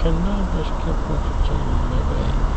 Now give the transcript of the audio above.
cannot escape what you my end.